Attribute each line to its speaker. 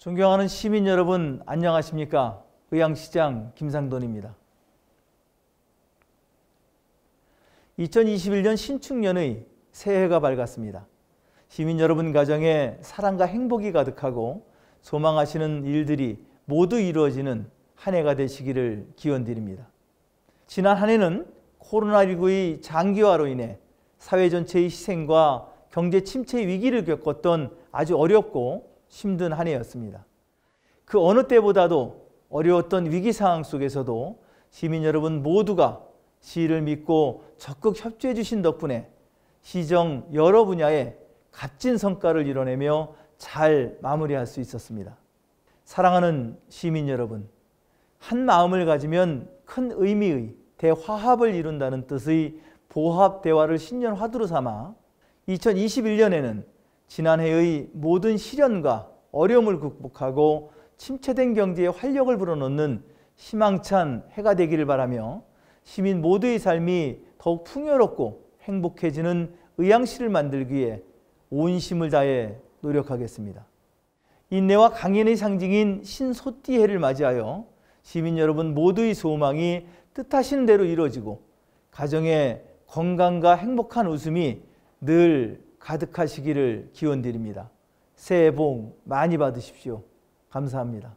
Speaker 1: 존경하는 시민 여러분 안녕하십니까? 의왕시장 김상돈입니다. 2021년 신축년의 새해가 밝았습니다. 시민 여러분 가정에 사랑과 행복이 가득하고 소망하시는 일들이 모두 이루어지는 한 해가 되시기를 기원드립니다. 지난 한 해는 코로나19의 장기화로 인해 사회 전체의 희생과 경제 침체 위기를 겪었던 아주 어렵고 힘든 한 해였습니다. 그 어느 때보다도 어려웠던 위기 상황 속에서도 시민 여러분 모두가 시를 믿고 적극 협조해 주신 덕분에 시정 여러 분야에 값진 성과를 이뤄내며 잘 마무리할 수 있었습니다. 사랑하는 시민 여러분, 한 마음을 가지면 큰 의미의 대화합을 이룬다는 뜻의 보합 대화를 신년 화두로 삼아 2021년에는 지난해의 모든 시련과 어려움을 극복하고 침체된 경제에 활력을 불어넣는 희망찬 해가 되기를 바라며 시민 모두의 삶이 더욱 풍요롭고 행복해지는 의향시를 만들기 위해 온 힘을 다해 노력하겠습니다. 인내와 강인의 상징인 신소띠해를 맞이하여 시민 여러분 모두의 소망이 뜻하시는 대로 이루어지고 가정의 건강과 행복한 웃음이 늘 가득하시기를 기원드립니다. 새해 복 많이 받으십시오. 감사합니다.